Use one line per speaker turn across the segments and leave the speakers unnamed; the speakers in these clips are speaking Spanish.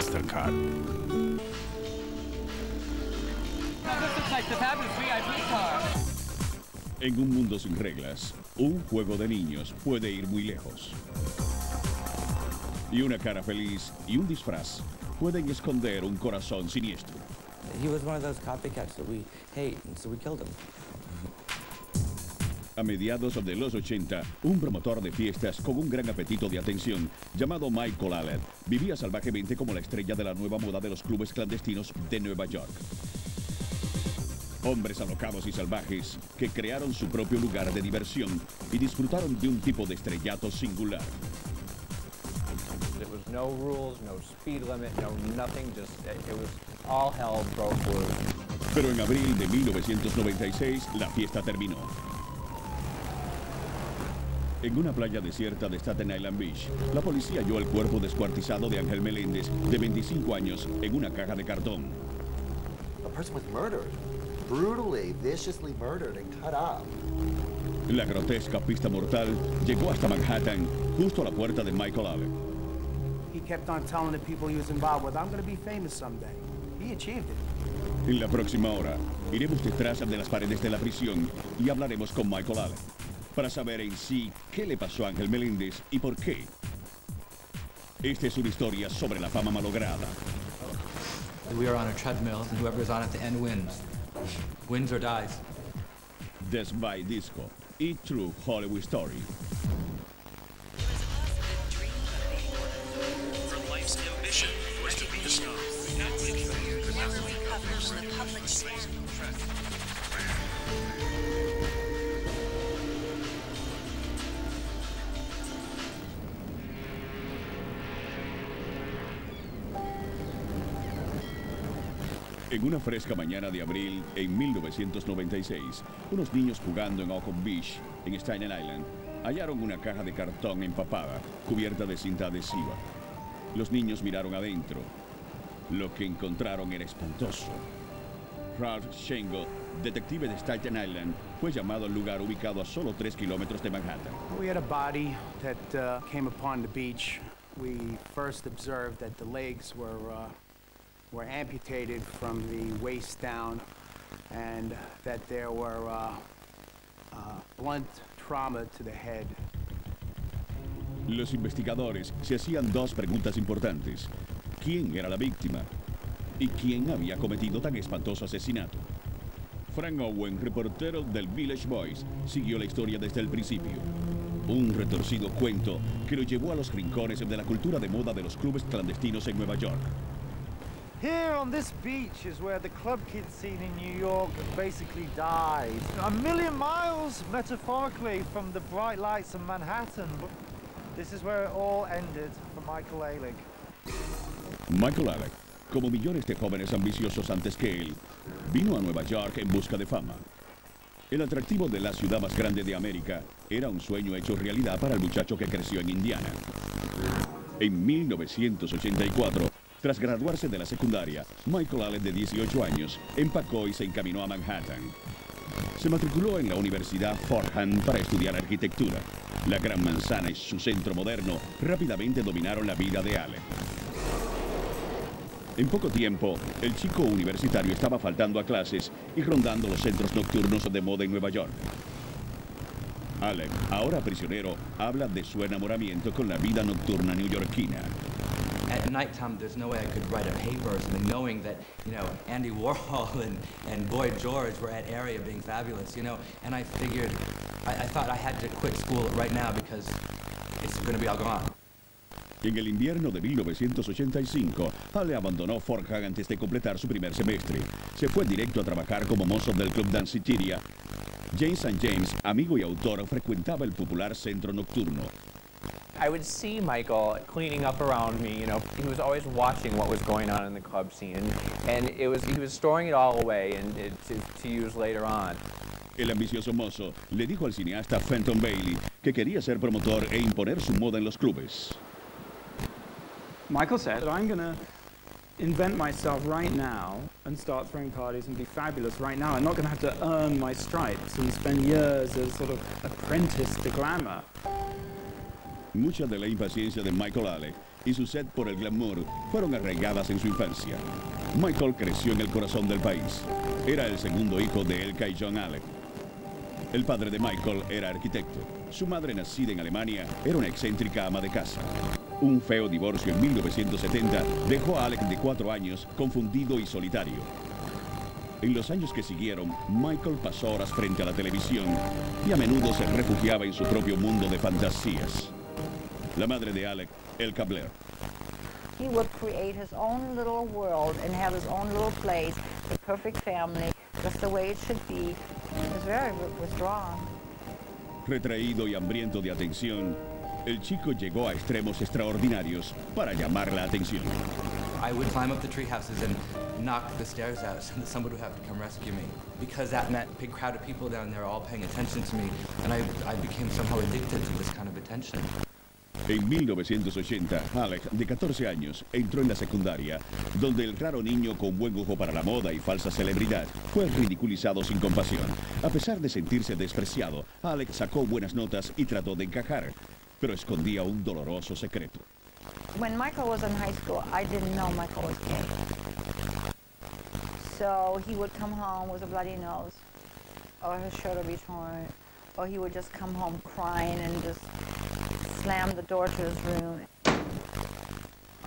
Monster Car. En un mundo sin reglas, un juego de niños puede ir muy lejos. Y una cara feliz y un disfraz pueden esconder un corazón siniestro.
He was one of those copycats that we hate, and so we killed him.
A mediados de los 80, un promotor de fiestas con un gran apetito de atención, llamado Michael Allen, vivía salvajemente como la estrella de la nueva moda de los clubes clandestinos de Nueva York. Hombres alocados y salvajes que crearon su propio lugar de diversión y disfrutaron de un tipo de estrellato singular.
There was no rules, no speed limit, no nothing, just it was all hell broke loose.
Pero en abril de 1996 la fiesta terminó. En una playa desierta de Staten Island Beach, la policía halló el cuerpo descuartizado de Ángel Meléndez, de 25 años, en una caja de cartón.
A person was murdered, brutally, viciously murdered and cut up.
La grotesca pista mortal llegó hasta Manhattan, justo a la puerta de Michael Allen.
He kept on telling the people he was involved with, I'm going to be famous someday. He achieved it.
En la próxima hora, iremos detrás de las paredes de la prisión y hablaremos con Michael Allen para saber en sí qué le pasó a Ángel Meléndez y por qué. Esta es una historia sobre la fama malograda.
We are on a treadmill, and whoever is on at the end wins. Wins or dies.
Death by Disco y True Hollywood Story. En una fresca mañana de abril en 1996, unos niños jugando en Ocon Beach, en Staten Island, hallaron una caja de cartón empapada, cubierta de cinta adhesiva. Los niños miraron adentro. Lo que encontraron era espantoso. Ralph Shengo, detective de Staten Island, fue llamado al lugar ubicado a solo 3 kilómetros de Manhattan.
We had a body that uh, came upon the beach. We first observed that the legs were, uh, were amputated from the waist down and that there were uh, uh, blunt trauma to the head.
Los investigadores se hacían dos preguntas importantes. ¿Quién era la víctima? ¿Y quién había cometido tan espantoso asesinato? Frank Owen, reportero del Village Voice, siguió la historia desde el principio. Un retorcido cuento que lo llevó a los rincones de la cultura de moda de los clubes clandestinos en Nueva York.
Here on this beach is where the club kid scene in New York basically died. A million miles, metaphorically, from the bright lights of Manhattan. This is where it all ended for Michael Ehrlich.
Michael Alec, como millones de jóvenes ambiciosos antes que él, vino a Nueva York en busca de fama. El atractivo de la ciudad más grande de América era un sueño hecho realidad para el muchacho que creció en Indiana. En 1984, tras graduarse de la secundaria, Michael Allen, de 18 años, empacó y se encaminó a Manhattan. Se matriculó en la Universidad Fordham para estudiar arquitectura. La Gran Manzana y su centro moderno rápidamente dominaron la vida de Allen. En poco tiempo, el chico universitario estaba faltando a clases y rondando los centros nocturnos de moda en Nueva York. Alec, ahora prisionero, habla de su enamoramiento con la vida nocturna neoyorquina.
At nighttime, there's no way I could write a paper or something, knowing that, you know, Andy Warhol and, and Boy George were at Area being fabulous, you know, and I figured, I, I thought I had to quit school right now because it's going to be all gone.
En el invierno de 1985, Ale abandonó Fordham antes de completar su primer semestre. Se fue directo a trabajar como mozo del Club Danciteria. James St. James, amigo y autor, frecuentaba el popular centro nocturno.
I would see Michael cleaning up around me, you know, he was always watching what was going on in the club scene, and, and it was, he was storing it all away and it, to, to use later on.
El ambicioso mozo le dijo al cineasta Fenton Bailey que quería ser promotor e imponer su moda en los clubes.
Michael said, I'm going to invent myself right now and start throwing parties and be fabulous right now. I'm not going to have to earn my stripes and spend years as sort of apprentice to glamour.
Mucha de la impaciencia de Michael Alec y su sed por el glamour fueron arraigadas en su infancia. Michael creció en el corazón del país. Era el segundo hijo de Elka y John Alec. El padre de Michael era arquitecto. Su madre, nacida en Alemania, era una excéntrica ama de casa. Un feo divorcio en 1970 dejó a Alec de cuatro años confundido y solitario. En los años que siguieron, Michael pasó horas frente a la televisión y a menudo se refugiaba en su propio mundo de fantasías. La madre de Alec, Elka Blair,
He would create his own little world and have his own little place, the perfect family, just the way it should be. He was very withdrawn.
retraído y hambriento de atención, el chico llegó a extremos extraordinarios para llamar la atención.
I would climb up the tree houses and knock the stairs out so that somebody would have to come rescue me. Because that meant big crowd of people down there all paying attention to me, and I, I became somehow addicted to this kind of attention.
En 1980, Alec, de 14 años, entró en la secundaria, donde el raro niño con buen ojo para la moda y falsa celebridad fue ridiculizado sin compasión. A pesar de sentirse despreciado, Alec sacó buenas notas y trató de encajar, pero escondía un doloroso secreto.
When Michael was in high school, I didn't know Michael was gay. So he would come home with a bloody nose, or his shirt would be torn, or he would just come home crying and just slam the door to his room.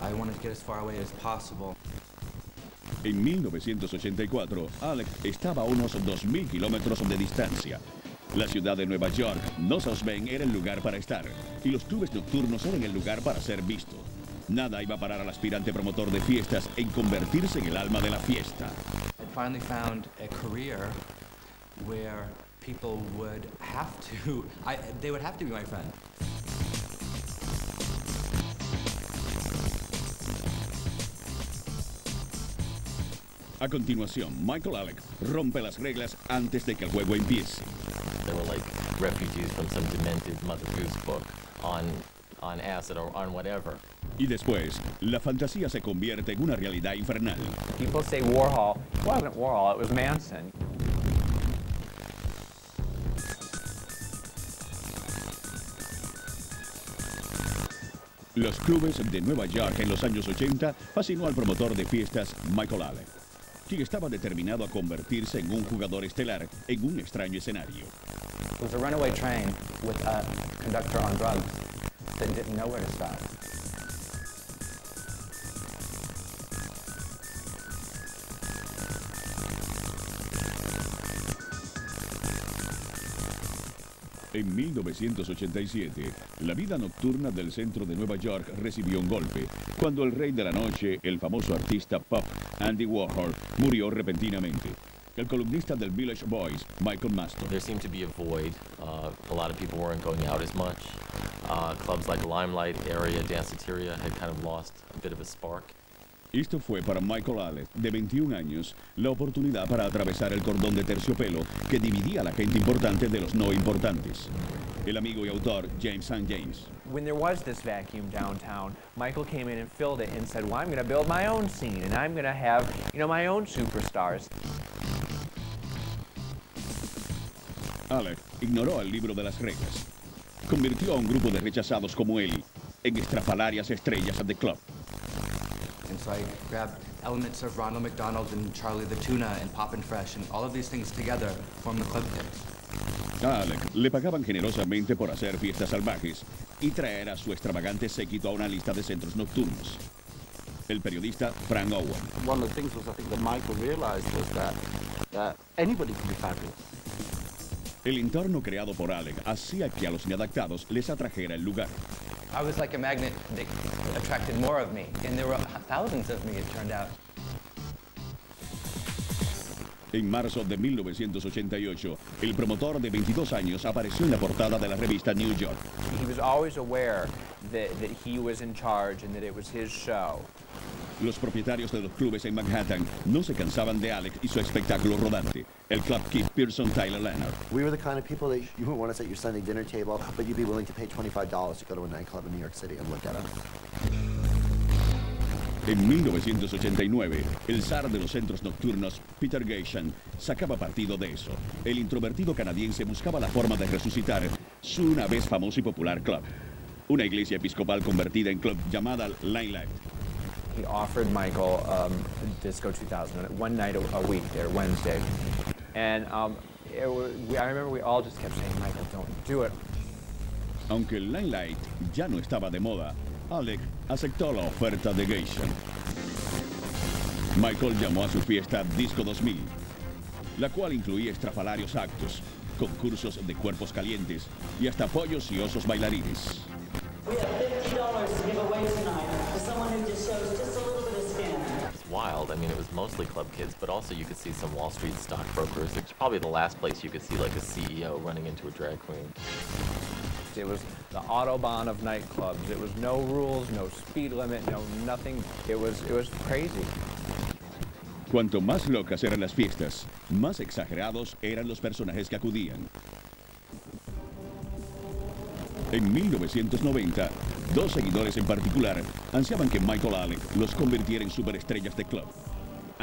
I wanted to get as far away as possible.
En 1984, Alec estaba a unos 2.000 kilómetros de distancia. La ciudad de Nueva York, no Bend, era el lugar para estar, y los clubes nocturnos eran el lugar para ser visto. Nada iba a parar al aspirante promotor de fiestas en convertirse en el alma de la fiesta.
I finally found a career where people would have to, I, they would have to be my friend.
A continuación, Michael Alec rompe las reglas antes de que el juego empiece.
They were like refugees from some demented Mother Goose book on, on acid or on whatever.
Y después, la fantasía se convierte en una realidad infernal.
People say Warhol. It wasn't Warhol, it was Manson.
Los clubes de Nueva York en los años 80 fascinó al promotor de fiestas Michael Alec, quien estaba determinado a convertirse en un jugador estelar en un extraño escenario.
It was a runaway train with a conductor on drugs that didn't know where to stop.
En 1987, la vida nocturna del centro de Nueva York recibió un golpe, cuando el rey de la noche, el famoso artista pop Andy Warhol, murió repentinamente. El columnista del Village Boys, Michael Maston,
There seemed to be a void. Uh, a lot of people weren't going out as much. Uh, clubs like Limelight area, Danceteria had kind of lost a bit of a spark.
Esto fue para Michael Alec, de 21 años, la oportunidad para atravesar el cordón de terciopelo que dividía a la gente importante de los no importantes. El amigo y autor James St. James.
When there was this vacuum downtown, Michael came in and filled it and said, well, I'm going to build my own scene and I'm going to have, you know, my own superstars.
Alec ignoró el libro de las reglas. Convirtió a un grupo de rechazados como él en estrafalarias estrellas de club.
And so I grabbed elements of Ronald McDonald and Charlie the Tuna and Poppin' Fresh, and all of these things together form the Club Kids.
A Alec le pagaban generosamente por hacer fiestas salvajes y traer a su extravagante séquito a una lista de centros nocturnos. El periodista Frank Owen.
One of the things was I think that Michael realized was that that anybody can be fabulous.
El entorno creado por Alec hacía que a los inadaptados les atrajera el lugar.
I was like a magnet that attracted more of me, and there were thousands of me, it turned out.
En marzo de 1988, el promotor de 22 años apareció en la portada de la revista New York.
He was always aware that, that he was in charge and that it was his show.
Los propietarios de los clubes en Manhattan no se cansaban de Alec y su espectáculo rodante, el Club Kid Pearson Tyler Leonard.
We were the kind of people that you would want us at your Sunday dinner table, but you'd be willing to pay $25 to go to a nightclub in New York City and look at us.
En 1989, el zar de los centros nocturnos, Peter Geishan, sacaba partido de eso. El introvertido canadiense buscaba la forma de resucitar su una vez famoso y popular club. una iglesia episcopal convertida en club llamada Limelight.
He offered Michael um, Disco 2000 one night a, week there, Wednesday. And um, it was, we, I remember we all just kept saying, Michael, don't do it.
Aunque el Limelight ya no estaba de moda, Alec aceptó la oferta de Geisha. Michael llamó a su fiesta Disco 2000, la cual incluía estrafalarios actos, concursos de cuerpos calientes y hasta pollos y osos bailarines.
We have $50 to give away tonight to someone who just shows just a little bit of skin.
It's wild. I mean, it was mostly club kids, but also you could see some Wall Street stockbrokers. It's probably the last place you could see like a CEO running into a drag queen.
It was the autobahn of nightclubs. It was no rules, no speed limit, no nothing. It was it was crazy.
Cuanto más locas eran las fiestas, más exagerados eran los personajes que acudían. En 1990, dos seguidores en particular ansiaban que Michael Alec los convirtiera en superestrellas de club.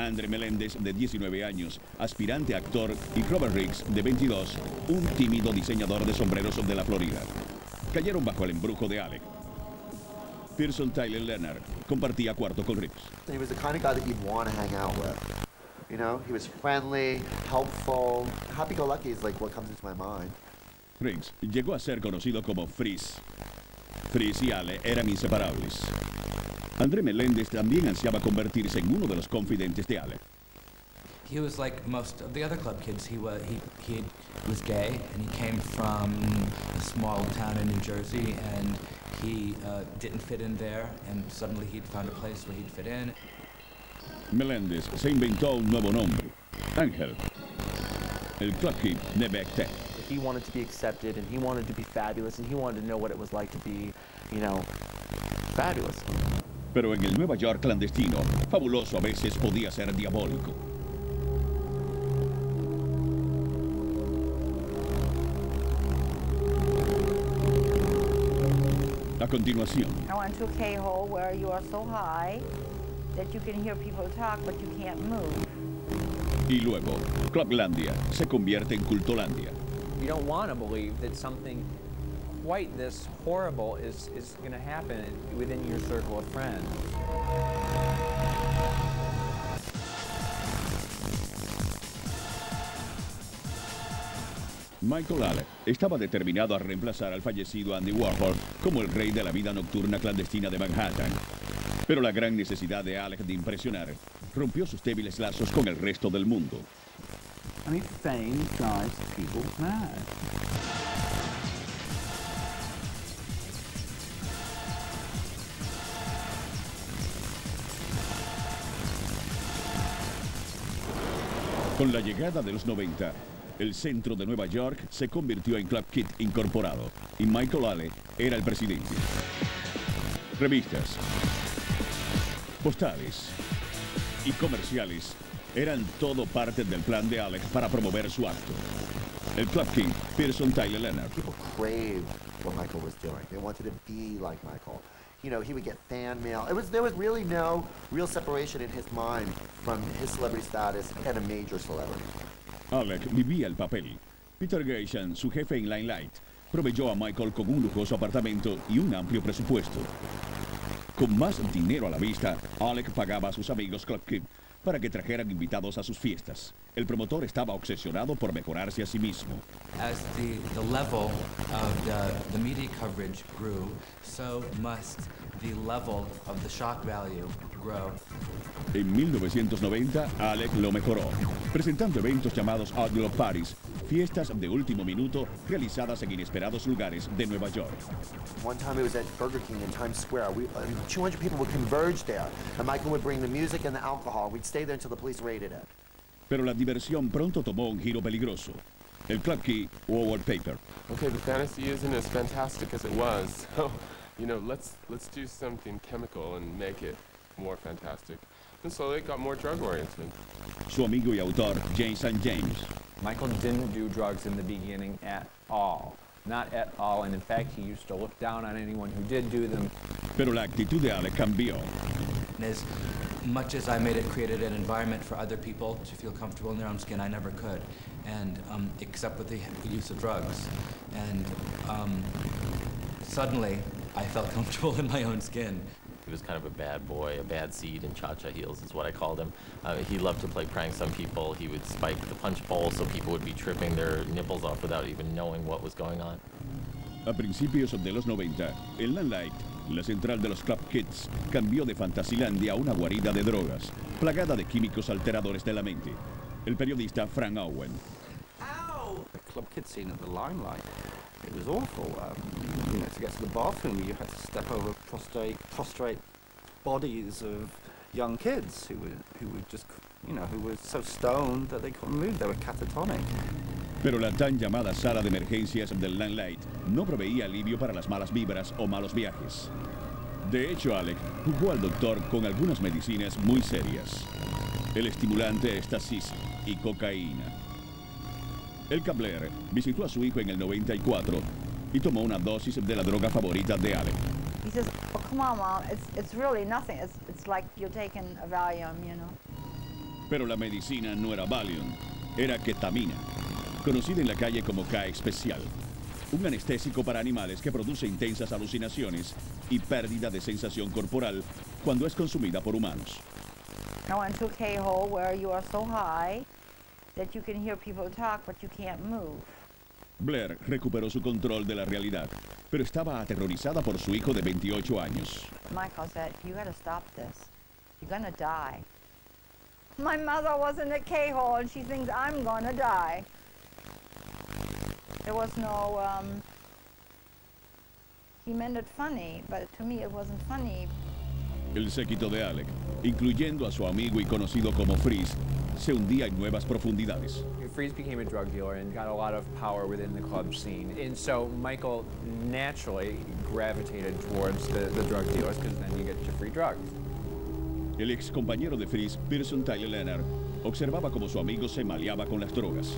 Andre Meléndez, de 19 años, aspirante actor, y Robert Riggs, de 22, un tímido diseñador de sombreros de la Florida. Cayeron bajo el embrujo de Alec. Pearson Tyler Leonard compartía cuarto con Riggs.
He was the kind of guy that you'd want to hang out with. You know, he was friendly, helpful, happy-go-lucky is like what comes into my mind.
Riggs llegó a ser conocido como Freeze. Freeze y Ale eran inseparables. André Meléndez también ansiaba convertirse en uno de los confidentes de Ale.
He was like most of the other club kids. He was he he was gay, and he came from a small town in New Jersey, and he uh, didn't fit in there. And suddenly he'd found a place where he'd fit in.
Meléndez se inventó un nuevo nombre, Ángel. El Club Kid de Bectet.
He wanted to be accepted, and he wanted to be fabulous, and he wanted to know what it was like to be, you know, fabulous.
Pero en el Nueva York clandestino, fabuloso a veces podía ser diabólico. A continuación,
I went to a K-hole where you are so high that you can hear people talk, but you can't move.
y luego, Clublandia se convierte en Cultolandia.
You don't want to believe that something quite this horrible is, is going to happen within your circle of friends.
Michael Alec estaba determinado a reemplazar al fallecido Andy Warhol como el rey de la vida nocturna clandestina de Manhattan. Pero la gran necesidad de Alec de impresionar rompió sus débiles lazos con el resto del mundo.
I mean, fame drives people mad.
Con la llegada de los 90, el centro de Nueva York se convirtió en Club Kid incorporado y Michael Alec era el presidente. Revistas, postales y comerciales eran todo parte del plan de Alec para promover su acto. El Club King, Pearson Tyler Leonard.
People what Michael was doing. They wanted to be like Michael. You know, he would get fan mail. It was there was really no real separation in his mind from his celebrity status and a major celebrity.
Alec vivía el papel. Peter Geishan, su jefe en Limelight, proveyó a Michael con un lujoso apartamento y un amplio presupuesto. Con más dinero a la vista, Alec pagaba a sus amigos Club Kid para que trajeran invitados a sus fiestas. El promotor estaba obsesionado por mejorarse a sí mismo.
The level of the shock value grow.
En 1990, Alec lo mejoró, presentando eventos llamados Outlaw Parties, fiestas de último minuto realizadas en inesperados lugares de Nueva York.
One time it was at Burger King in Times Square. We, uh, 200 people would converge there, and Michael would bring the music and the alcohol. We'd stay there until the police raided it.
Pero la diversión pronto tomó un giro peligroso. El Club Key World Paper.
Okay, the fantasy isn't as fantastic as it was. So, you know, let's let's do something chemical and make it more fantastic. And slowly it got more drug oriented.
Su amigo y autor, James St. James.
Michael didn't do drugs in the beginning at all. Not at all. And in fact, he used to look down on anyone who did do them.
Pero la actitud de Alec cambió.
And as much as I made it created an environment for other people to feel comfortable in their own skin, I never could. And um, except with the use of drugs. And um, suddenly, I felt comfortable in my own skin.
He was kind of a bad boy, a bad seed in cha-cha heels is what I called him. Uh, he loved to play pranks on people. He would spike the punch bowl so people would be tripping their nipples off without even knowing what was going on.
A principios de los 90, el Landlight, la central de los Club Kids, cambió de Fantasilandia a una guarida de drogas, plagada de químicos alteradores de la mente. El periodista Frank Owen. Ow!
The club kid scene at the limelight. It was awful. Um, you know, to get to the bathroom, you had to step over prostrate, prostrate bodies of young kids who were who were just, you know, who were so stoned that they couldn't move. They were catatonic.
Pero la tan llamada sala de emergencias del Landlight no proveía alivio para las malas vibras o malos viajes. De hecho, Alec jugó al doctor con algunas medicinas muy serias. El estimulante éxtasis y cocaína. El Cabler visitó a su hijo en el 94 y tomó una dosis de la droga favorita de Alec.
He says, oh, come on, Mom, it's, it's really nothing. It's, it's like you're taking a Valium, you know.
Pero la medicina no era Valium, era ketamina, conocida en la calle como K especial. Un anestésico para animales que produce intensas alucinaciones y pérdida de sensación corporal cuando es consumida por humanos.
A K-hole where you are so high that you can hear people talk, but you can't move.
Blair recuperó su control de la realidad, pero estaba aterrorizada por su hijo de 28 años.
Michael said, you got to stop this. You're to die. My mother was in a K-hole and she thinks I'm to die. There was no, um, he meant it funny, but to me it wasn't funny.
El séquito de Alec, incluyendo a su amigo y conocido como Freeze, se hundía en nuevas profundidades.
Freeze became a drug dealer and got a lot of power within the club scene. And so Michael naturally gravitated towards the, the drug dealers because then you get your free drugs.
El ex compañero de Freeze, Pearson Tyler Leonard, observaba como su amigo se maleaba con las drogas.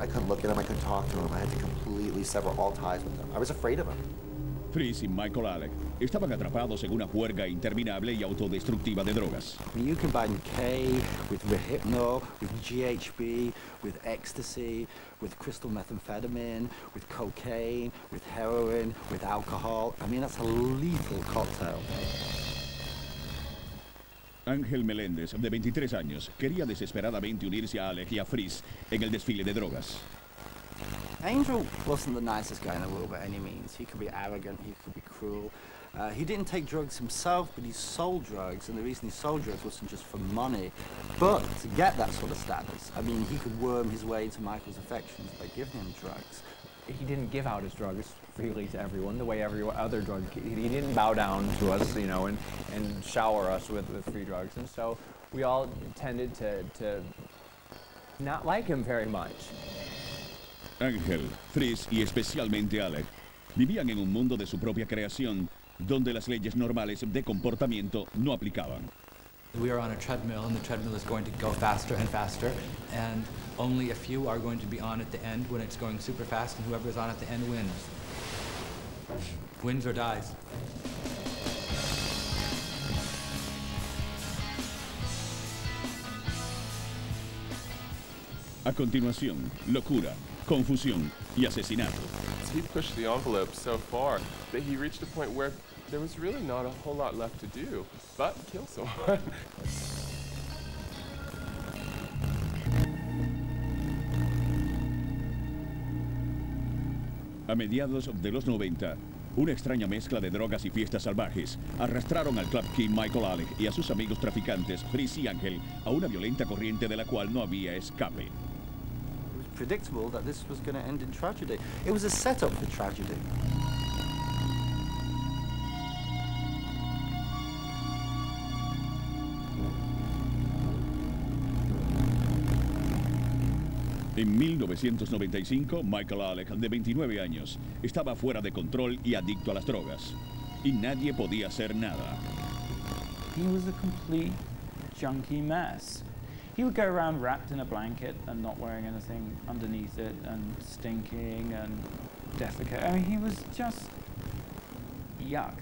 I couldn't look at him, I couldn't talk to him. I had to completely sever all ties with him. I was afraid of him.
Freeze y Michael Alec estaban atrapados en una juerga interminable y autodestructiva de drogas.
You combine K with Rehypno, with GHB, with ecstasy, with crystal methamphetamine, with cocaine, with heroin, with alcohol. I mean, that's a lethal cocktail.
Ángel Meléndez, de 23 años, quería desesperadamente unirse a Alec y a Freeze en el desfile de drogas.
Angel wasn't the nicest guy in the world by any means. He could be arrogant, he could be cruel. Uh, he didn't take drugs himself, but he sold drugs, and the reason he sold drugs wasn't just for money, but to get that sort of status. I mean, he could worm his way into Michael's affections by giving him drugs.
He didn't give out his drugs freely to everyone the way every other drug. He, he didn't bow down to us, you know, and, and shower us with, with free drugs. And so we all tended to, to not like him very much.
Ángel, Freeze y especialmente Alec vivían en un mundo de su propia creación donde las leyes normales de comportamiento no aplicaban.
We are on a treadmill, and the treadmill is going to go faster and faster, and only a few are going to be on at the end when it's going super fast, and whoever is on at the end wins. Wins or dies.
A continuación, locura, confusión y asesinato.
He pushed the envelope so far that he reached a point where there was really not a whole lot left to do but kill someone.
A mediados de los 90, una extraña mezcla de drogas y fiestas salvajes arrastraron al Club King Michael Alec y a sus amigos traficantes, Freeze y Ángel, a una violenta corriente de la cual no había escape.
Predictable that this was going to end in tragedy. It was a setup for tragedy.
En 1995, Michael Alec, de 29 años, estaba fuera de control y adicto a las drogas. Y nadie podía hacer nada.
He was a complete junky mess. He would go around wrapped in a blanket and not wearing anything underneath it and stinking and defecating. I mean, he was just yuck.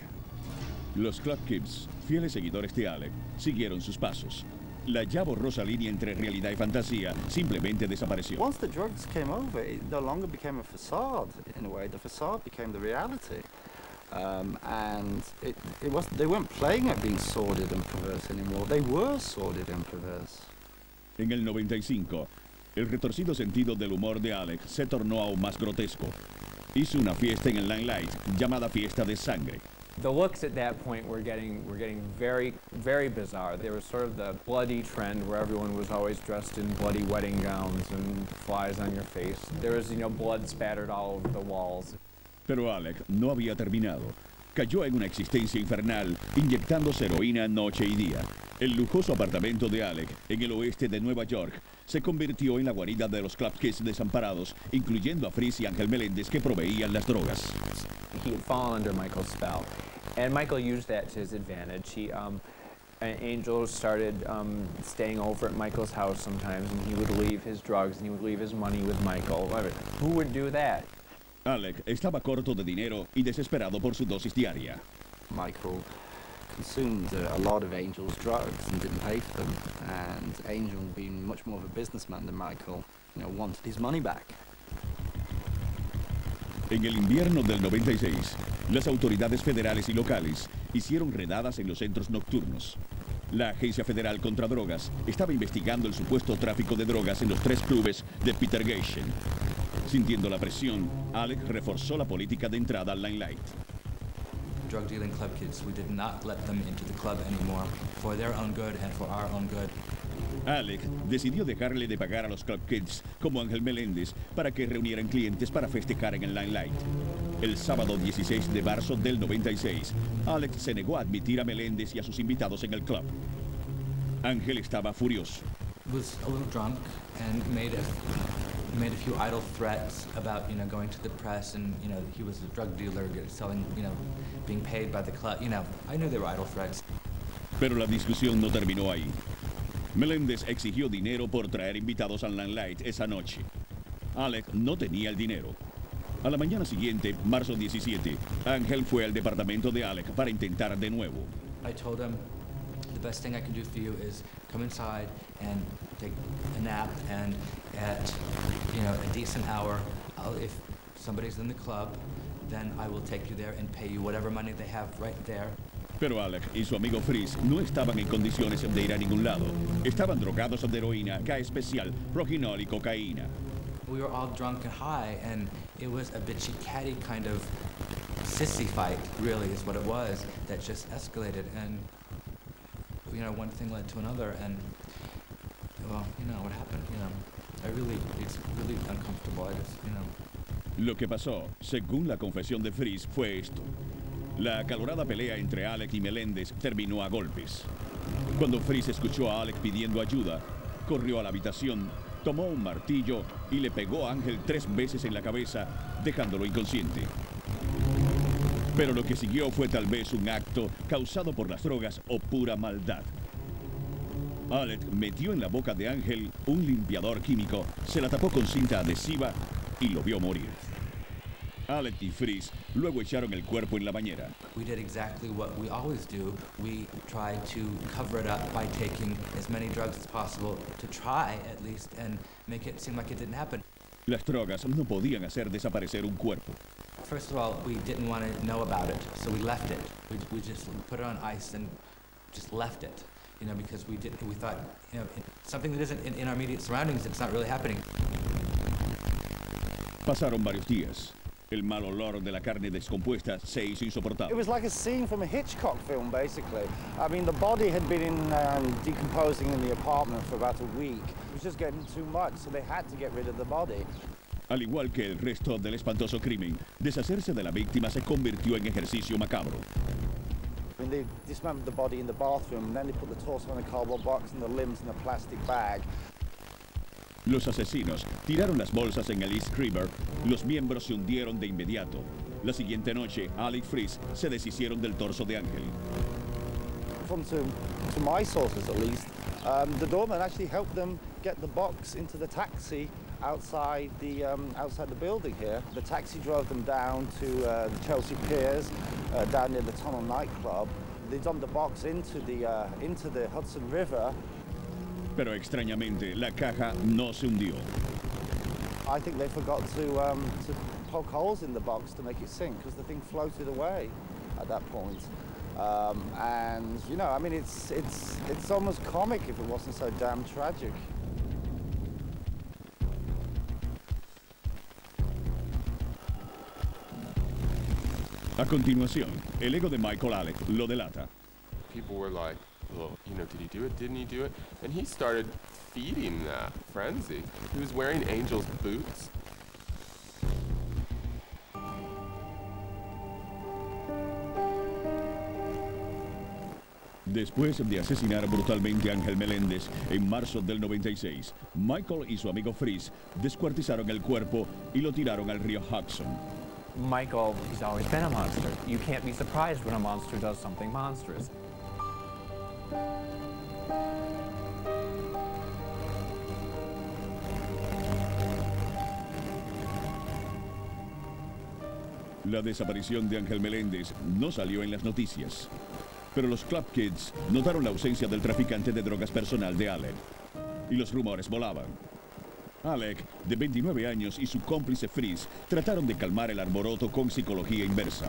Los Club Kids, fieles seguidores de Alec, siguieron sus pasos. La ya borrosa línea entre realidad y fantasía simplemente desapareció.
Once the drugs came over, it no longer became a facade in a way. The facade became the reality. Um, and it, it was, they weren't playing at being sordid and perverse anymore. They were sordid and perverse.
En el 95, el retorcido sentido del humor de Alex se tornó aún más grotesco. Hizo una fiesta en el Limelight llamada Fiesta de Sangre.
The looks at that point were getting were getting very very bizarre. There was sort of the bloody trend where everyone was always dressed in bloody wedding gowns and flies on your face. There was you know blood spattered all over the walls.
Pero Alex no había terminado. Cayó en una existencia infernal, inyectándose heroína noche y día. El lujoso apartamento de Alec, en el oeste de Nueva York, se convirtió en la guarida de los kids desamparados, incluyendo a Frizz y Ángel Meléndez que proveían las drogas.
He had fallen under Michael's spell, and Michael used that to his advantage. He, um, Angel started um, staying over at Michael's house sometimes, and he would leave his drugs and he would leave his money with Michael. Who would do that?
Alec estaba corto de dinero y desesperado por su dosis diaria.
Michael consumed a lot of Angel's drugs and didn't pay for them. And Angel, being much more of a businessman than Michael, you know, wanted his money back.
En el invierno del 96, las autoridades federales y locales hicieron redadas en los centros nocturnos. La Agencia Federal contra Drogas estaba investigando el supuesto tráfico de drogas en los tres clubes de Peter Geishen. Sintiendo la presión, Alec reforzó la política de entrada al Limelight.
Drug dealing club kids, we did not let them into the club anymore for their own good and for our own good.
Alec decidió dejarle de pagar a los club kids como Ángel Meléndez para que reunieran clientes para festejar en el Limelight. El sábado 16 de marzo del 96, Alec se negó a admitir a Meléndez y a sus invitados en el club. Ángel estaba furioso.
Was a little drunk and made a, made a few idle threats about, you know, going to the press and, you know, he was a drug dealer, selling, you know, being paid by the club. You know, I knew they were idle threats.
Pero la discusión no terminó ahí. Meléndez exigió dinero por traer invitados al Limelight esa noche. Alec no tenía el dinero. A la mañana siguiente, marzo 17, Ángel fue al departamento de Alec para intentar de nuevo.
I told him the best thing I can do for you is come inside and take a nap and at you know a decent hour I'll, if somebody's in the club then I will take you there and pay you whatever money they have right there
Pero Alec y su amigo Frizz no estaban en condiciones de ir a ningún lado. Estaban drogados de heroína, K especial, roginol y cocaína.
We were all drunk and high, and it was a bitchy catty kind of sissy fight, really, is what it was, that just escalated. And, you know, one thing led to another, and, well, you know, what happened, you know.
Lo que pasó, según la confesión de Frizz, fue esto. La acalorada pelea entre Alec y Meléndez terminó a golpes. Cuando Frizz escuchó a Alec pidiendo ayuda, corrió a la habitación, tomó un martillo y le pegó a Ángel tres veces en la cabeza, dejándolo inconsciente. Pero lo que siguió fue tal vez un acto causado por las drogas o pura maldad. Alec metió en la boca de Ángel un limpiador químico, se la tapó con cinta adhesiva y lo vio morir. Alec y Frizz luego echaron el cuerpo en la bañera.
We did exactly what we always do. We tried to cover it up by taking as many drugs as possible to try, at least, and make it seem like it didn't happen.
Las drogas no podían hacer desaparecer un cuerpo.
First of all, we didn't want to know about it, so we left it. We, we just put it on ice and just left it, you know, because we did we thought, you know, something that isn't in, in our immediate surroundings, it's not really happening.
Pasaron varios días. El mal olor de la carne descompuesta se hizo
It
insoportable.
was like a scene from a Hitchcock film, basically. I mean, the body had been in, um, decomposing in the apartment for about a week. It was just getting too much, so they had to get rid of the body.
Al igual que el resto del espantoso crimen, deshacerse de la víctima se convirtió en ejercicio macabro.
I mean, they dismembered the body in the bathroom, and then they put the torso in a cardboard box and the limbs in a plastic bag.
Los asesinos tiraron las bolsas en el East River. Los miembros se hundieron de inmediato. La siguiente noche, Alec y Frizz se deshicieron del torso de Ángel.
From to, to my sources, at least, um, the doorman actually helped them get the box into the taxi outside the um, outside the building here. The taxi drove them down to uh, the Chelsea Piers, uh, down near the Tunnel nightclub. They dumped the box into the uh, into the Hudson River.
Pero extrañamente, la caja no se hundió.
I think they forgot to um, to
poke holes in the box to make it sink because the thing floated away at that point. Um, and you know, I mean, it's it's it's almost comic if it wasn't so damn tragic.
A continuación, el ego de Michael Alec lo delata.
People were like, well, you know, did he do it? Didn't he do it? And he started feeding that frenzy. He was wearing Angel's boots.
Después de asesinar brutalmente a Ángel Meléndez en marzo del 96, Michael y su amigo Freeze descuartizaron el cuerpo y lo tiraron al río Hudson.
Michael, he's always been a monster. You can't be surprised when a monster does something monstrous.
La desaparición de Ángel Meléndez no salió en las noticias, pero los Club Kids notaron la ausencia del traficante de drogas personal de Alec, y los rumores volaban. Alec, de 29 años, y su cómplice Freeze trataron de calmar el arboroto con psicología inversa.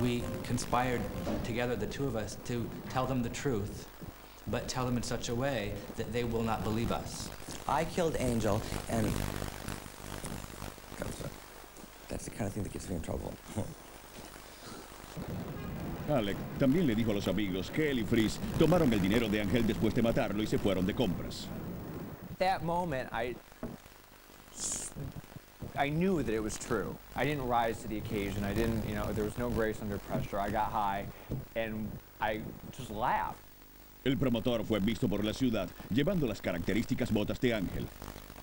We conspired together, the two of us, to tell them the truth, but tell them in such a way that they will not believe us.
I killed Angel, and that's the kind of thing that gets me in trouble.
Alec también le dijo a los amigos que él y Freeze tomaron el dinero de Ángel después de matarlo y se fueron de compras.
that moment, I, I knew that it was true. I didn't rise to the occasion. I didn't, you know, there was no grace under pressure. I got high, and I just laughed.
El promotor fue visto por la ciudad llevando las características botas de Ángel.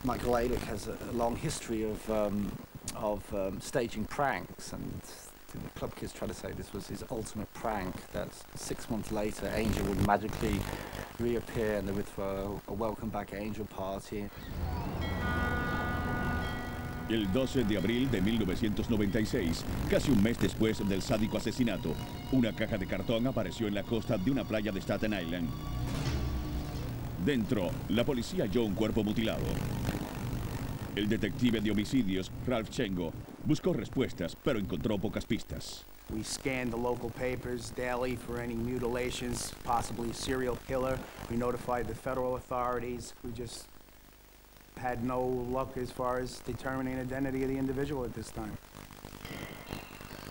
Michael Alick has a, a long history of um, of um, staging pranks, and the club kids try to say this was his ultimate prank. That six months later, Angel would magically reappear, and they would throw a welcome back Angel party.
El 12 de abril de 1996, casi un mes después del sádico asesinato, una caja de cartón apareció en la costa de una playa de Staten Island. Dentro, la policía halló un cuerpo mutilado. El detective de homicidios, Ralph Chengo, buscó respuestas, pero encontró pocas pistas.
We scanned the local papers daily for any mutilations, possibly a serial killer. We notified the federal authorities. We just had no luck as far as determining identity of the individual at this time.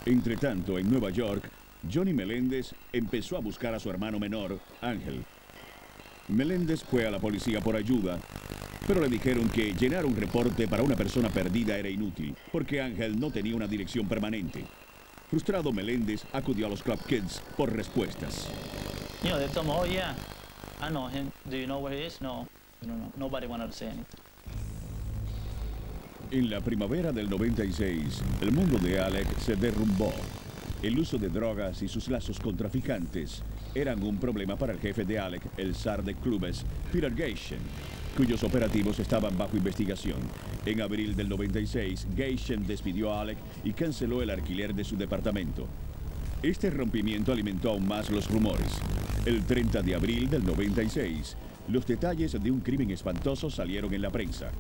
Entre tanto, en Nueva York, Johnny Meléndez empezó a buscar a su hermano menor, Ángel. Meléndez fue a la policía por ayuda, pero le dijeron que llenar un reporte para una persona perdida era inútil, porque Ángel no tenía una dirección permanente. Frustrado, Meléndez acudió a los Club Kids por respuestas.
You know, they told me, oh yeah, I know him. Do you know where he is? No, don't know. Nobody wanted to say anything.
En la primavera del 96, el mundo de Alec se derrumbó. El uso de drogas y sus lazos con traficantes eran un problema para el jefe de Alec, el zar de clubes, Peter Geishen, cuyos operativos estaban bajo investigación. En abril del 96, Geishen despidió a Alec y canceló el alquiler de su departamento. Este rompimiento alimentó aún más los rumores. El 30 de abril del 96, los detalles de un crimen espantoso salieron en la prensa.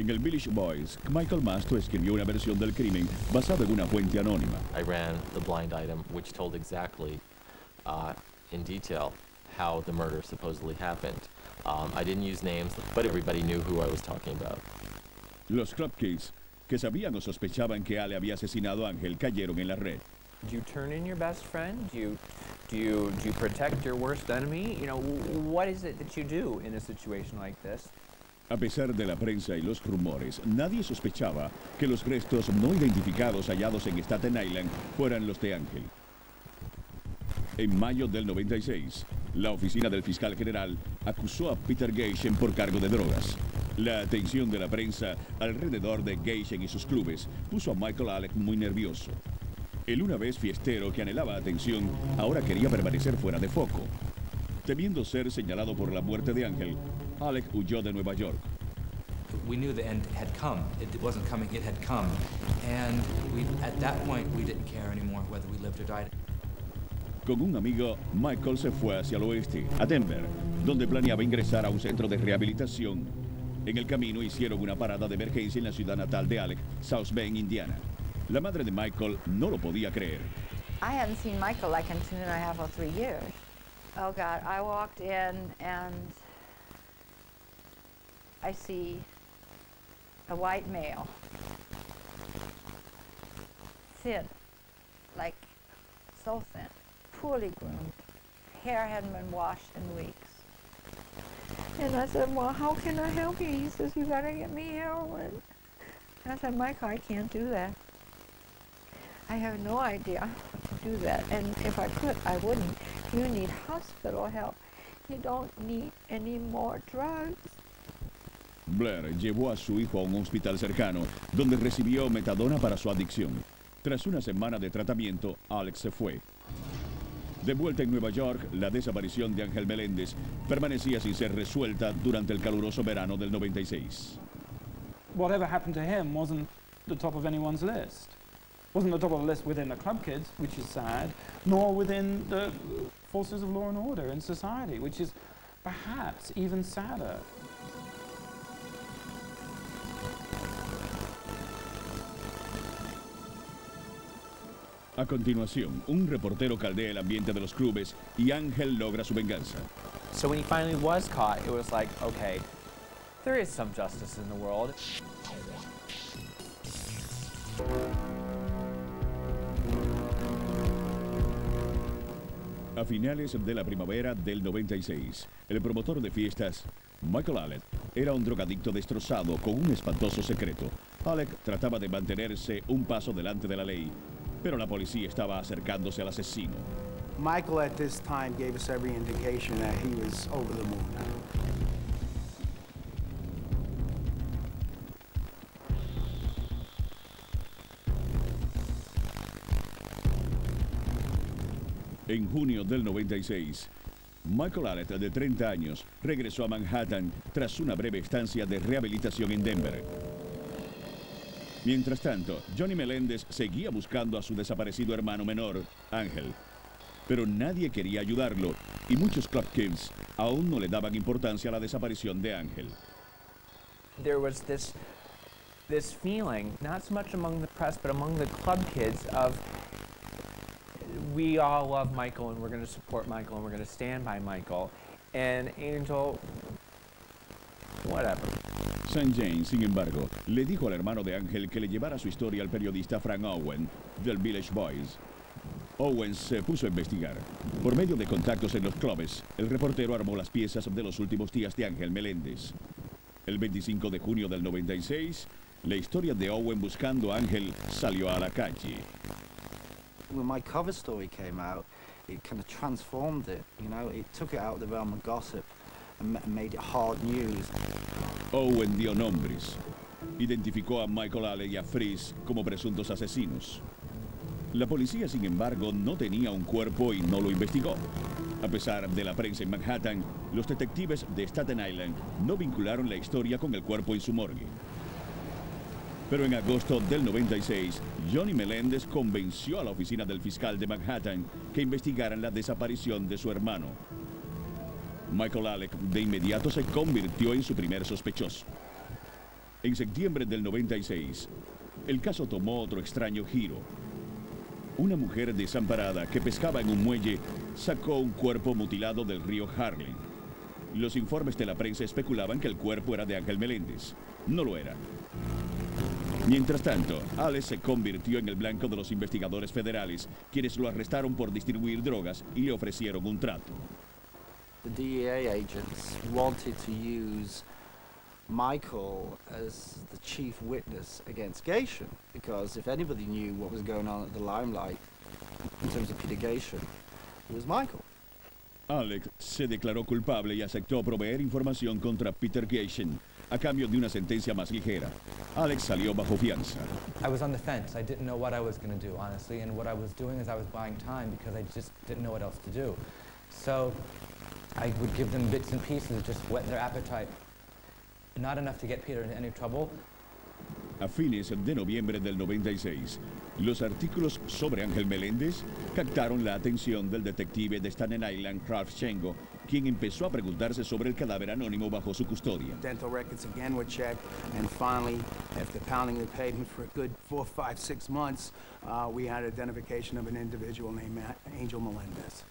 En el Village Boys, Michael Masto escribió una versión del crimen basada en una fuente anónima.
I ran the blind item, which told exactly, uh, in detail, how the murder supposedly happened. Um, I didn't use names, but everybody knew who I was talking about.
Los Club Kids, que sabían o sospechaban que Ale había asesinado a Ángel, cayeron en la red.
Do you turn in your best friend? Do you, do you, do you protect your worst enemy? You know, wh- what is it that you do in a situation like this?
A pesar de la prensa y los rumores, nadie sospechaba que los restos no identificados hallados en Staten Island fueran los de Ángel. En mayo del 96, la oficina del fiscal general acusó a Peter Geishen por cargo de drogas. La atención de la prensa alrededor de Geishen y sus clubes puso a Michael Alec muy nervioso. El una vez fiestero que anhelaba atención, ahora quería permanecer fuera de foco. Temiendo ser señalado por la muerte de Ángel, Alec huyó de Nueva York.
We knew the end had come. It wasn't coming, it had come. And we, at that point, we didn't care anymore whether we lived or died.
Con un amigo, Michael se fue hacia el oeste, a Denver, donde planeaba ingresar a un centro de rehabilitación. En el camino hicieron una parada de emergencia en la ciudad natal de Alec, South Bend, Indiana. La madre de Michael no lo podía creer.
I hadn't seen Michael like in two and a half or three years. Oh God, I walked in and I see a white male, thin, like so thin, poorly groomed, hair hadn't been washed in weeks. And I said, well, how can I help you? He says, you gotta get me heroin. I said, Michael, I can't do that. I have no idea how to do that. And if I could, I wouldn't. You need hospital help. You don't need any more drugs.
Blair llevó a su hijo a un hospital cercano, donde recibió metadona para su adicción. Tras una semana de tratamiento, Alex se fue. De vuelta en Nueva York, la desaparición de Ángel Meléndez permanecía sin ser resuelta durante el caluroso verano del 96.
Whatever happened to him wasn't the top of anyone's list. Wasn't the top of the list within the club kids, which is sad, nor within the forces of law and order in society, which is perhaps even sadder.
A continuación, un reportero caldea el ambiente de los clubes y Ángel logra su venganza.
So when he finally was caught, it was like, okay, there is some justice in the world.
A finales de la primavera del 96, el promotor de fiestas, Michael Alec, era un drogadicto destrozado con un espantoso secreto. Alec trataba de mantenerse un paso delante de la ley, pero la policía estaba acercándose al asesino.
Michael at this time gave us every indication that he was over the moon.
En junio del 96, Michael Alec, de 30 años, regresó a Manhattan tras una breve estancia de rehabilitación en Denver. Mientras tanto, Johnny Meléndez seguía buscando a su desaparecido hermano menor, Ángel. Pero nadie quería ayudarlo y muchos club kids aún no le daban importancia a la desaparición de Ángel.
There was this, this feeling, not so much among the press, but among the club kids of we all love Michael and we're going to support Michael and we're going to stand by Michael. And Angel, whatever.
St. James, sin embargo, le dijo al hermano de Ángel que le llevara su historia al periodista Frank Owen, del Village Boys. Owens se puso a investigar. Por medio de contactos en los clubes, el reportero armó las piezas de los últimos días de Ángel Meléndez. El 25 de junio del 96, la historia de Owen buscando a Ángel salió a la calle.
When my cover story came out, it kind of transformed it, you know, it took it out of the realm of gossip and ma- made.
Owen dio nombres. Identificó a Michael Allen y a Fries como presuntos asesinos. La policía, sin embargo, no tenía un cuerpo y no lo investigó. A pesar de la prensa en Manhattan, los detectives de Staten Island no vincularon la historia con el cuerpo en su morgue. Pero en agosto del 96, Johnny Meléndez convenció a la oficina del fiscal de Manhattan que investigaran la desaparición de su hermano. Michael Alec de inmediato se convirtió en su primer sospechoso. En septiembre del 96, el caso tomó otro extraño giro. Una mujer desamparada que pescaba en un muelle sacó un cuerpo mutilado del río Harlem. Los informes de la prensa especulaban que el cuerpo era de Ángel Meléndez. No lo era. Mientras tanto, Alex se convirtió en el blanco de los investigadores federales, quienes lo arrestaron por distribuir drogas y le ofrecieron un trato.
The DEA agents wanted to use Michael as the chief witness against Gation, because if anybody knew what was going on at the limelight in terms of Peter Gation, it was Michael.
Alex se declaró culpable y aceptó proveer información contra Peter Gation a cambio de una sentencia más ligera. Alex salió bajo fianza.
I was on the fence. I didn't know what I was going to do, honestly. And what I was doing is I was buying time because I just didn't know what else to do. So I would give them bits and pieces, just whet their appetite. Not enough to get Peter into any trouble.
A fines de noviembre del 96, Los artículos sobre Ángel Meléndez captaron la atención del detective de Staten Island, Ralph Shengo, quien empezó a preguntarse sobre el cadáver anónimo bajo su custodia.
Dental records again were checked, and finally, after pounding the pavement for a good four, five, six months, uh, we had identification of an individual named Angel Melendez.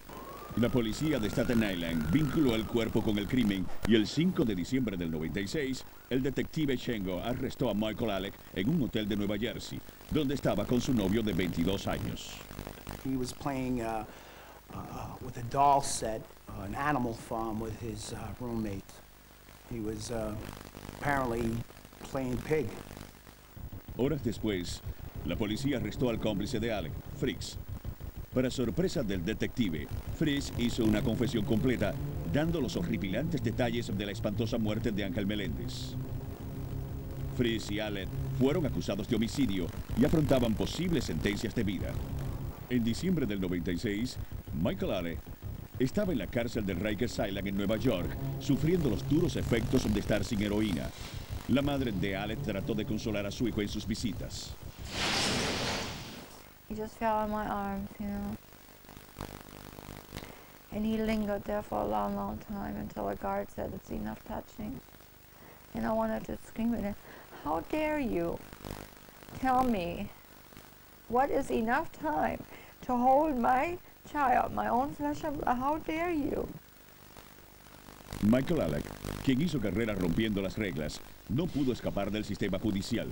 La policía de Staten Island vinculó el cuerpo con el crimen y el 5 de diciembre del 96, el detective Shengo arrestó a Michael Alec en un hotel de Nueva Jersey, donde estaba con su novio de 22 años.
He was playing uh, uh, with a doll set, uh, an animal farm with his uh, roommate. He was uh, apparently playing pig.
Horas después, la policía arrestó al cómplice de Alec, Fricks. Para sorpresa del detective, Fritz hizo una confesión completa, dando los horripilantes detalles de la espantosa muerte de Ángel Meléndez. Fritz y Alec fueron acusados de homicidio y afrontaban posibles sentencias de vida. En diciembre del 96, Michael Alec estaba en la cárcel de Rikers Island en Nueva York, sufriendo los duros efectos de estar sin heroína. La madre de Alec trató de consolar a su hijo en sus visitas.
He just fell in my arms, you know. And he lingered there for a long, long time until a guard said it's enough touching. And I wanted to scream at him, how dare you tell me what is enough time to hold my child, my own flesh and blood? How dare you?
Michael Alec, quien hizo carrera rompiendo las reglas, no pudo escapar del sistema judicial.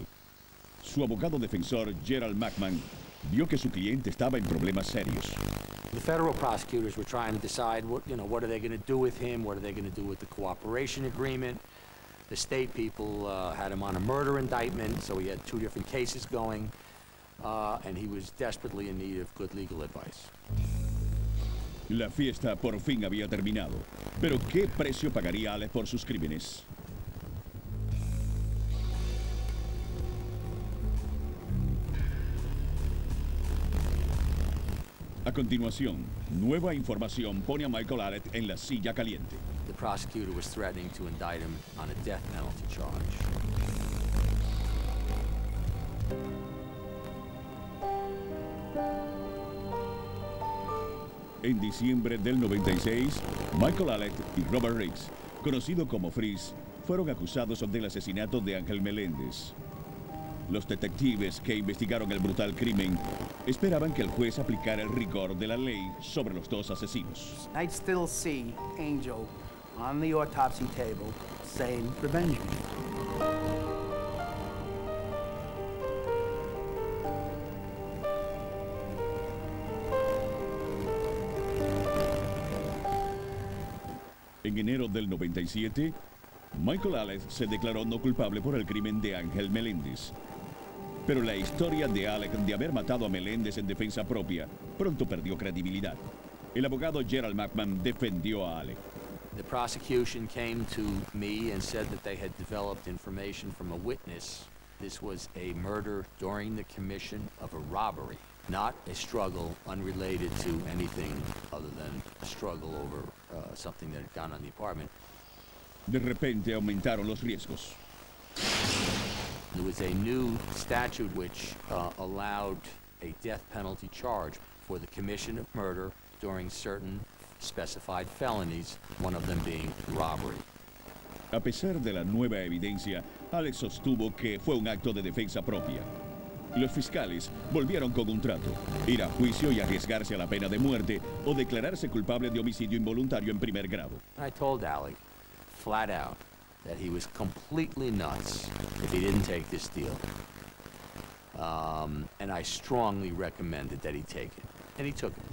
Su abogado defensor, Gerald Mackman, vio que su cliente estaba en problemas serios.
The federal prosecutors were trying to decide what, you know, what are they going to do with him? What are they going to do with the cooperation agreement? The state people uh, had him on a murder indictment, so he had two different cases going, uh, and he was desperately in need of good legal advice.
La fiesta por fin había terminado. Pero ¿qué precio pagaría Alec por sus crímenes? A continuación, nueva información pone a Michael Alec en la silla caliente.
The prosecutor was threatening to indict him on a death penalty charge.
En diciembre del 96, Michael Alec y Robert Riggs, conocido como Freeze, fueron acusados del asesinato de Ángel Meléndez. Los detectives que investigaron el brutal crimen esperaban que el juez aplicara el rigor de la ley sobre los dos asesinos.
I'd still see Angel on the autopsy table saying, revenge.
En enero del 97, Michael Alec se declaró no culpable por el crimen de Ángel Meléndez. Pero la historia de Alec de haber matado a Meléndez en defensa propia pronto perdió credibilidad. El abogado Gerald Mackman defendió a Alec.
The prosecution came to me and said that they had developed information from a witness. This was a murder during the commission of a robbery, not a struggle unrelated to anything other than a struggle over uh, something that had gone on in the apartment.
De repente aumentaron los riesgos.
There was a new statute which uh, allowed a death penalty charge for the commission of murder during certain specified felonies, one of them being robbery.
A pesar de la nueva evidencia, Alex sostuvo que fue un acto de defensa propia. Los fiscales volvieron con un trato, ir a juicio y arriesgarse a la pena de muerte o declararse culpable de homicidio involuntario en primer grado.
I told Alec, flat out, that he was completely nuts if he didn't take this deal. Um, and I strongly recommended that he take it. And he took it.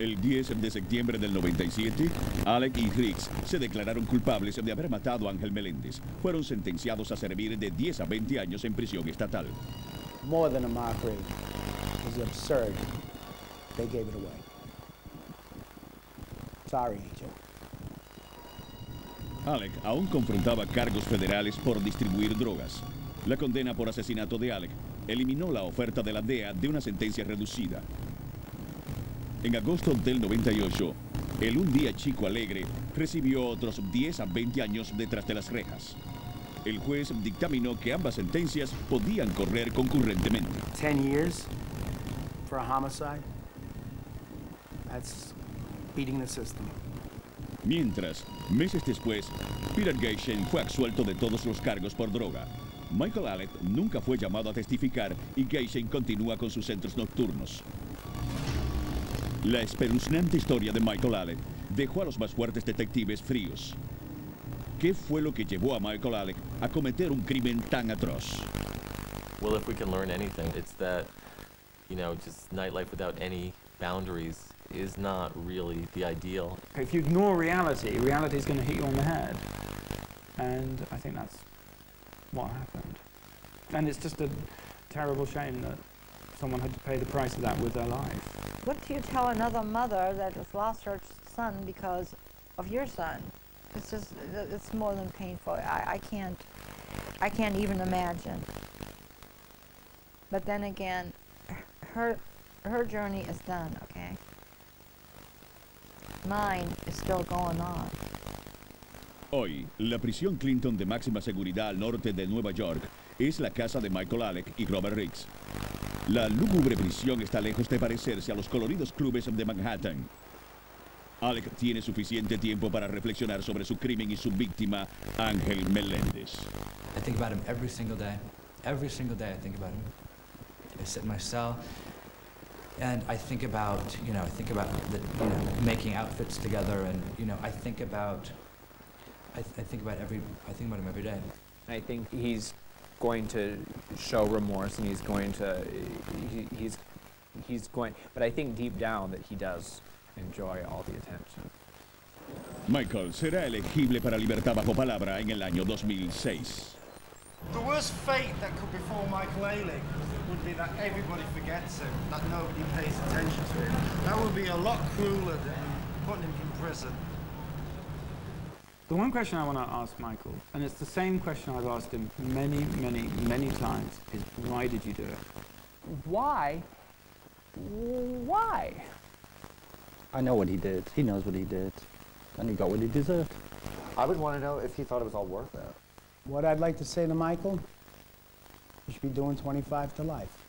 El 10 de septiembre del 97, Alec y Riggs se declararon culpables de haber matado a Ángel Meléndez. Fueron sentenciados a servir de 10 a 20 años en prisión estatal.
More than a mockery. It was absurd. They gave it away. Sorry, Angel.
Alec aún confrontaba cargos federales por distribuir drogas. La condena por asesinato de Alec eliminó la oferta de la DEA de una sentencia reducida. En agosto del 98, el Un Día Chico Alegre recibió otros 10 a 20 años detrás de las rejas. El juez dictaminó que ambas sentencias podían correr concurrentemente.
10 years for a homicide. That's beating the system.
Mientras, meses después, Peter Geishen fue absuelto de todos los cargos por droga. Michael Alec nunca fue llamado a testificar y Geishen continúa con sus centros nocturnos. La espeluznante historia de Michael Alec dejó a los más fuertes detectives fríos. ¿Qué fue lo que llevó a Michael Alec a cometer un crimen tan atroz?
Well, if we can learn anything, it's that, you know, just nightlife without any boundaries is not really the ideal.
If you ignore reality, reality is going to hit you on the head. And I think that's what happened. And it's just a terrible shame that someone had to pay the price of that with their life.
What do you tell another mother that has lost her son because of your son? It's just, uh, it's more than painful. I, I can't, I can't even imagine. But then again, her, her journey is done, okay? Mine is still going on.
Hoy, la prisión Clinton de máxima seguridad al norte de Nueva York es la casa de Michael Alec y Robert Riggs. La lúgubre prisión está lejos de parecerse a los coloridos clubes de Manhattan. Alec tiene suficiente tiempo para reflexionar sobre su crimen y su víctima, Ángel Meléndez.
I think about him every single day. Every single day I think about him. I sit in my cell and I think about, you know, I think about the, you know, making outfits together and, you know, I think about, I, th I think about every, I think about him every day.
I think he's going to show remorse and he's going to, he, he's, he's going, but I think deep down that he does enjoy all the attention.
Michael será elegible para libertad bajo palabra en el año 2006.
The worst fate that could befall Michael Ehrlich would be that everybody forgets him, that nobody pays attention to him. That would be a lot crueler than putting him in prison.
The one question I want to ask Michael, and it's the same question I've asked him many, many, many times, is why did you do it?
Why? Why?
I know what he did. He knows what he did. And he got what he deserved.
I would want to know if he thought it was all worth it.
What I'd like to say to Michael, you should be doing 25 to life.